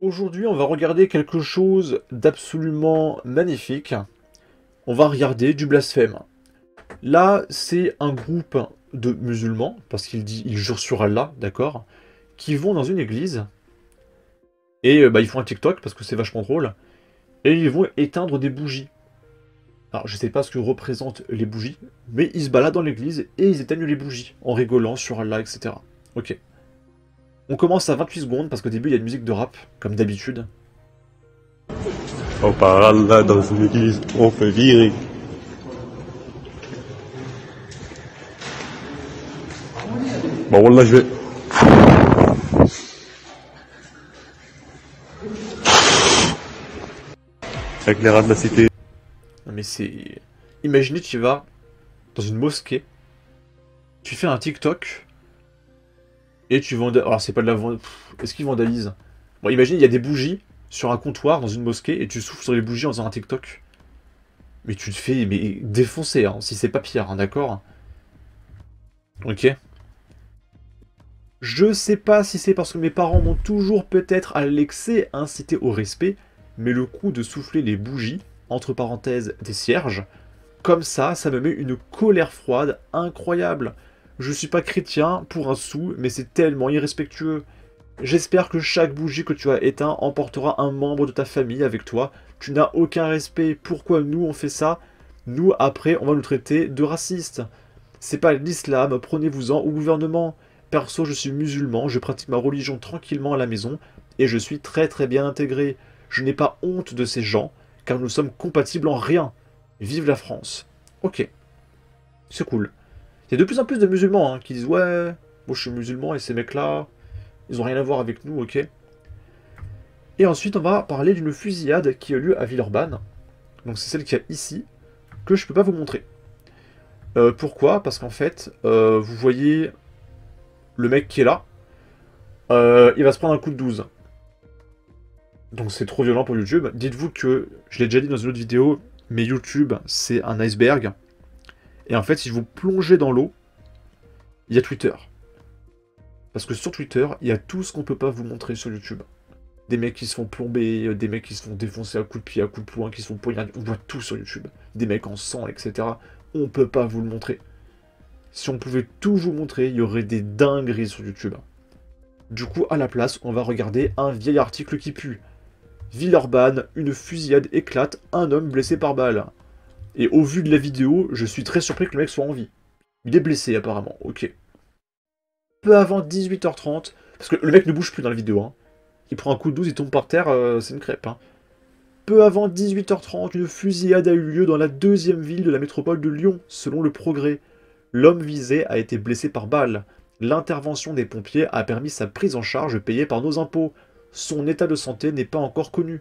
Aujourd'hui, on va regarder quelque chose d'absolument magnifique. On va regarder du blasphème. Là, c'est un groupe de musulmans, parce qu'ils il jurent sur Allah, d'accord, qui vont dans une église, et euh, bah, ils font un TikTok, parce que c'est vachement drôle, et ils vont éteindre des bougies. Alors, je sais pas ce que représentent les bougies, mais ils se baladent dans l'église et ils éteignent les bougies, en rigolant sur Allah, etc. Ok. On commence à 28 secondes parce qu'au début il y a une musique de rap, comme d'habitude. On parle là dans une église, on fait virer. Bon, là je vais. Avec les rats de la cité. Non mais c'est... Imaginez tu vas dans une mosquée, tu fais un TikTok, et tu vandalises... Alors c'est pas de la vente... Est-ce qu'ils vandalisent? Bon imagine il y a des bougies sur un comptoir dans une mosquée, et tu souffles sur les bougies en faisant un TikTok. Mais tu te fais mais, défoncer, hein, si c'est pas pire, hein, d'accord? Ok. Je sais pas si c'est parce que mes parents m'ont toujours peut-être à l'excès incité au respect, mais le coup de souffler les bougies, entre parenthèses des cierges, comme ça, ça me met une colère froide incroyable. Je suis pas chrétien pour un sou, mais c'est tellement irrespectueux. J'espère que chaque bougie que tu as éteint emportera un membre de ta famille avec toi. Tu n'as aucun respect. Pourquoi nous on fait ça? Nous, après, on va nous traiter de racistes. C'est pas l'islam, prenez-vous-en au gouvernement. Perso, je suis musulman, je pratique ma religion tranquillement à la maison, et je suis très très bien intégré. Je n'ai pas honte de ces gens, car nous sommes compatibles en rien. Vive la France. Ok. C'est cool. Il de plus en plus de musulmans hein, qui disent Ouais, moi je suis musulman et ces mecs-là, ils ont rien à voir avec nous, ok. Et ensuite, on va parler d'une fusillade qui a lieu à Villeurbanne. Donc c'est celle qu'il y a ici, que je peux pas vous montrer. Euh, pourquoi? Parce qu'en fait, euh, vous voyez le mec qui est là, euh, il va se prendre un coup de 12. Donc c'est trop violent pour YouTube. Dites-vous que, je l'ai déjà dit dans une autre vidéo, mais YouTube, c'est un iceberg. Et en fait, si vous plongez dans l'eau, il y a Twitter. Parce que sur Twitter, il y a tout ce qu'on peut pas vous montrer sur YouTube. Des mecs qui se font plomber, des mecs qui se font défoncer à coups de pied, à coups de poing, qui se font poignarder. On voit tout sur YouTube. Des mecs en sang, etc. On peut pas vous le montrer. Si on pouvait tout vous montrer, il y aurait des dingueries sur YouTube. Du coup, à la place, on va regarder un vieil article qui pue. Villeurbanne, une fusillade éclate, un homme blessé par balle. Et au vu de la vidéo, je suis très surpris que le mec soit en vie. Il est blessé apparemment, ok. Peu avant 18h30, parce que le mec ne bouge plus dans la vidéo, hein. Il prend un coup de 12, il tombe par terre, euh, c'est une crêpe, hein. Peu avant 18h30, une fusillade a eu lieu dans la deuxième ville de la métropole de Lyon, selon le progrès. L'homme visé a été blessé par balle. L'intervention des pompiers a permis sa prise en charge payée par nos impôts. Son état de santé n'est pas encore connu.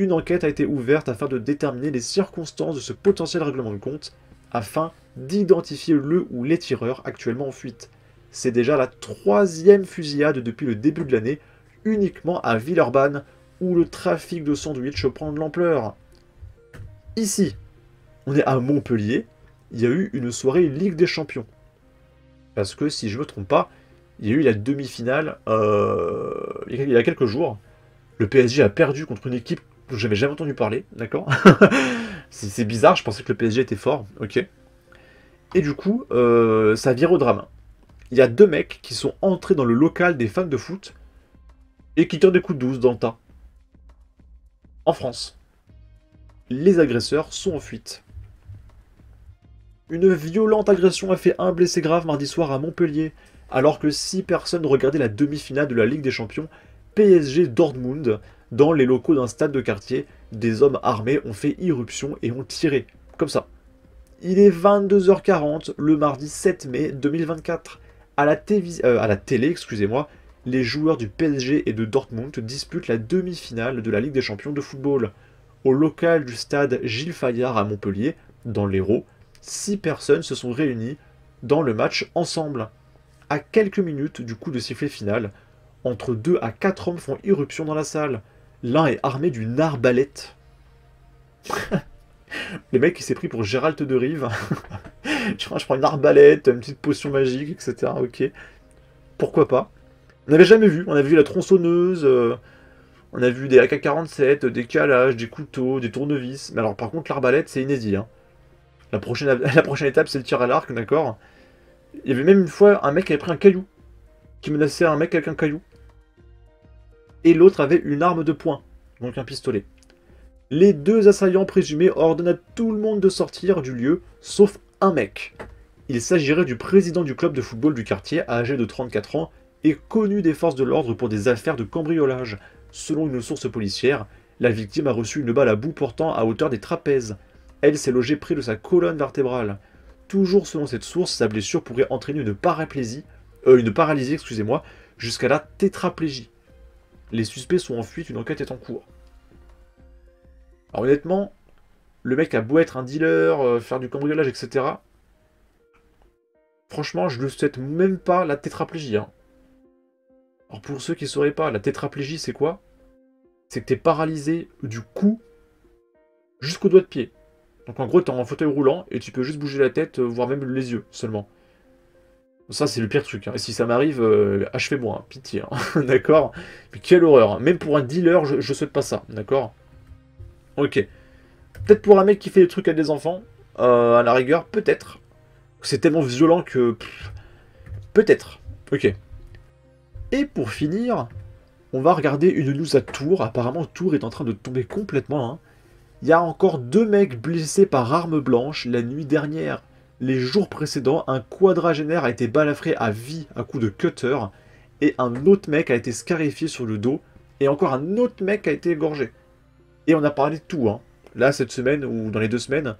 Une enquête a été ouverte afin de déterminer les circonstances de ce potentiel règlement de compte, afin d'identifier le ou les tireurs actuellement en fuite. C'est déjà la troisième fusillade depuis le début de l'année, uniquement à Villeurbanne, où le trafic de sandwich prend de l'ampleur. Ici, on est à Montpellier, il y a eu une soirée Ligue des Champions. Parce que si je ne me trompe pas, il y a eu la demi-finale euh, il y a quelques jours. Le PSG a perdu contre une équipe dont j'avais jamais entendu parler, d'accord C'est bizarre, je pensais que le PSG était fort, ok. Et du coup, euh, ça vire au drame. Il y a deux mecs qui sont entrés dans le local des fans de foot et qui tirent des coups de 12 dans le tas. En France. Les agresseurs sont en fuite. Une violente agression a fait un blessé grave mardi soir à Montpellier, alors que six personnes regardaient la demi-finale de la Ligue des Champions PSG Dortmund dans les locaux d'un stade de quartier. Des hommes armés ont fait irruption et ont tiré, comme ça. Il est 22h40 le mardi 7 mai 2024. À la, euh, à la télé, excusez-moi, les joueurs du PSG et de Dortmund disputent la demi-finale de la Ligue des Champions de football. Au local du stade Gilles Fayard à Montpellier, dans l'Hérault, six personnes se sont réunies dans le match ensemble. À quelques minutes du coup de sifflet final, entre deux à quatre hommes font irruption dans la salle. L'un est armé d'une arbalète. le mec qui s'est pris pour Gérald de Rive. je prends une arbalète, une petite potion magique, etc. Ok. Pourquoi pas On n'avait jamais vu. On avait vu la tronçonneuse. Euh, On a vu des AK-47, des calages, des couteaux, des tournevis. Mais alors par contre l'arbalète c'est inédit. Hein. La, prochaine, la prochaine étape c'est le tir à l'arc, d'accord Il y avait même une fois un mec qui avait pris un caillou. Qui menaçait un mec avec un caillou. Et l'autre avait une arme de poing. Donc un pistolet. Les deux assaillants présumés ordonnent à tout le monde de sortir du lieu, sauf un mec. Il s'agirait du président du club de football du quartier, âgé de 34 ans, et connu des forces de l'ordre pour des affaires de cambriolage. Selon une source policière, la victime a reçu une balle à bout portant à hauteur des trapèzes. Elle s'est logée près de sa colonne vertébrale. Toujours selon cette source, sa blessure pourrait entraîner une paraplégie, euh, une paralysie, excusez-moi, jusqu'à la tétraplégie. Les suspects sont en fuite, une enquête est en cours. Alors honnêtement, le mec a beau être un dealer, euh, faire du cambriolage, etc. Franchement, je ne souhaite même pas la tétraplégie. Hein. Alors pour ceux qui ne sauraient pas, la tétraplégie c'est quoi? C'est que tu es paralysé du cou jusqu'au doigt de pied. Donc en gros, tu es en fauteuil roulant et tu peux juste bouger la tête, euh, voire même les yeux seulement. Ça, c'est le pire truc. Hein. Et si ça m'arrive, euh, achevez-moi, hein. pitié. Hein. d'accord? Mais quelle horreur. Même pour un dealer, je, ne souhaite pas ça. D'accord? Ok. Peut-être pour un mec qui fait des trucs à des enfants, euh, à la rigueur, peut-être. C'est tellement violent que... Peut-être. Ok. Et pour finir, on va regarder une news à Tours. Apparemment, Tours est en train de tomber complètement. Il y a encore deux mecs blessés par arme blanche la nuit dernière. Les jours précédents, un quadragénaire a été balafré à vie à coups de cutter. Et un autre mec a été scarifié sur le dos. Et encore un autre mec a été égorgé. Et on a parlé de tout. Hein. Là, cette semaine, ou dans les deux semaines,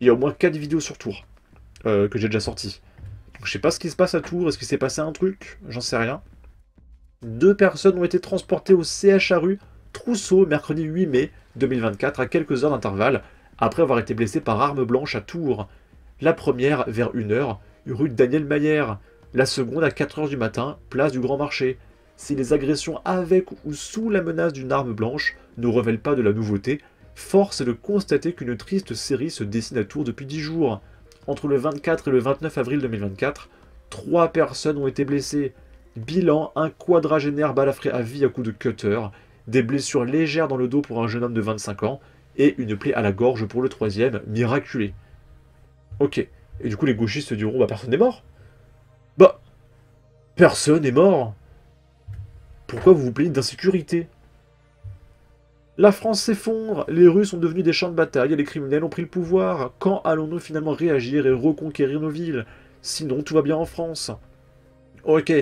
il y a au moins 4 vidéos sur Tours euh, que j'ai déjà sorties. Donc, je sais pas ce qui se passe à Tours. Est-ce qu'il s'est passé un truc? J'en sais rien. Deux personnes ont été transportées au CHRU Trousseau mercredi 8 mai 2024 à quelques heures d'intervalle après avoir été blessées par arme blanche à Tours. La première vers 1h, rue Daniel Mayer. La seconde à 4h du matin, place du Grand Marché. Si les agressions avec ou sous la menace d'une arme blanche ne révèlent pas de la nouveauté, force est de constater qu'une triste série se dessine à Tours depuis 10 jours. Entre le 24 et le 29 avril 2024, trois personnes ont été blessées. Bilan, un quadragénaire balafré à vie à coups de cutter, des blessures légères dans le dos pour un jeune homme de 25 ans, et une plaie à la gorge pour le troisième, miraculé. Ok. Et du coup, les gauchistes diront, bah personne n'est mort. Bah, personne n'est mort. Pourquoi vous vous plaignez d'insécurité? La France s'effondre, les rues sont devenues des champs de bataille, et les criminels ont pris le pouvoir. Quand allons-nous finalement réagir et reconquérir nos villes? Sinon, tout va bien en France. Ok,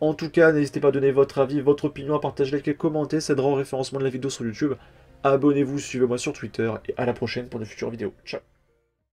en tout cas, n'hésitez pas à donner votre avis, votre opinion, à partager, liker, commenter, ça aidera au référencement de la vidéo sur YouTube. Abonnez-vous, suivez-moi sur Twitter et à la prochaine pour de futures vidéos. Ciao